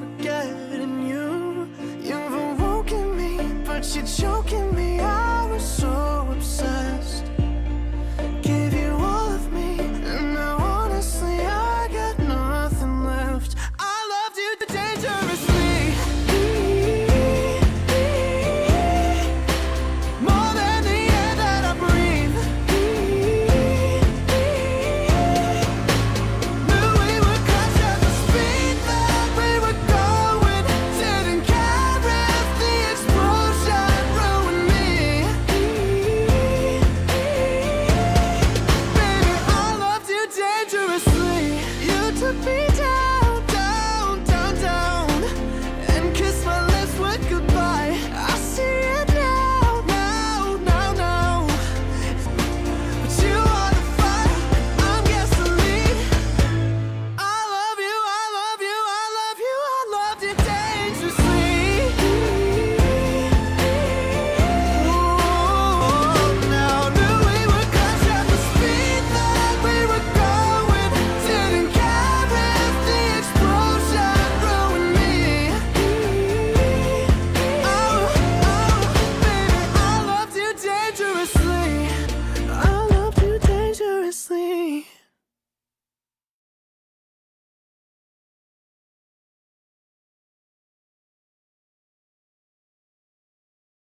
forgetting you. You've awoken me, but you're choking me. to be